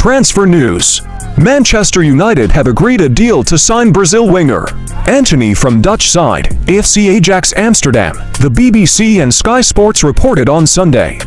Transfer news. Manchester United have agreed a deal to sign Brazil winger Antony from Dutch side, AFC Ajax Amsterdam. The BBC and Sky Sports reported on Sunday.